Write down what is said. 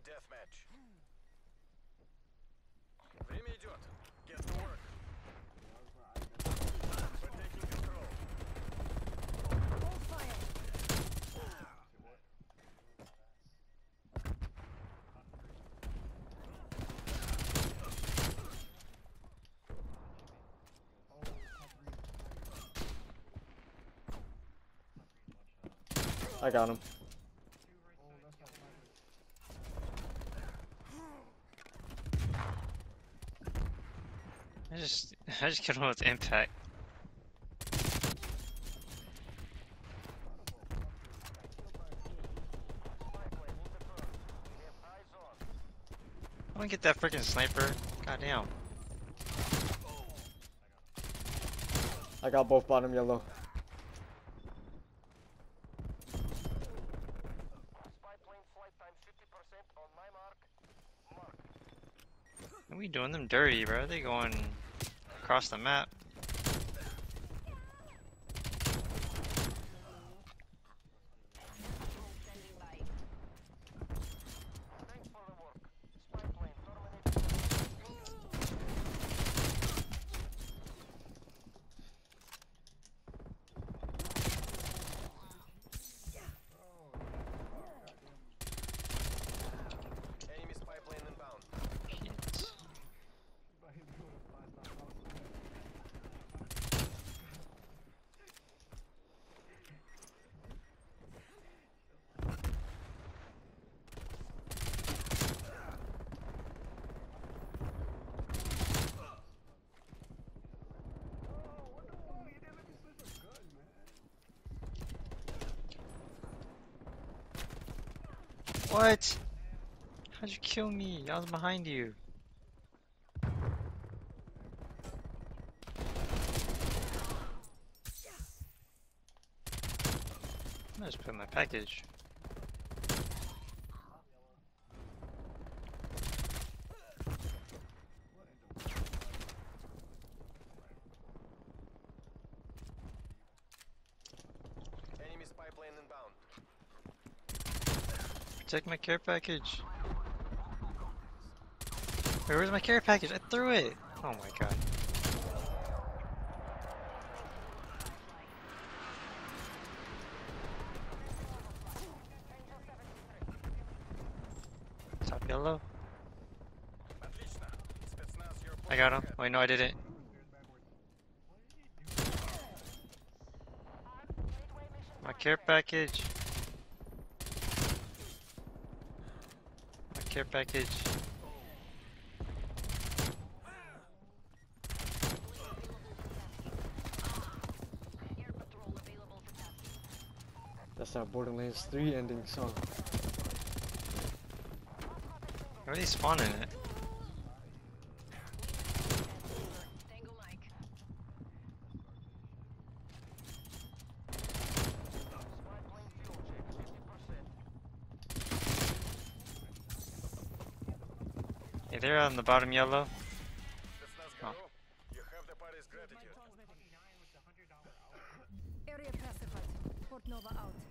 deathmatch. Время идет. Get to work. We're taking control. Hold fire. I got him. I just I just killed him with impact. I want to get that freaking sniper. Goddamn. I got both bottom yellow. Spy plane flight time 50% on my mark. Mark. What are we doing them dirty, bro? Are They going across the map. Thanks for the work. Spy plane terminated. Enemy spy plane inbound. Shit. What? How'd you kill me? I was behind you. I just put my package. Enemy spy plane inbound. Take my care package. Where was my care package? I threw it. Oh my god. Top yellow. I got him. Wait, no, I didn't. My care package. Care package. That's our Borderlands 3 ending song. Are they spawning it? They're on the bottom yellow. Area. Port Nova out.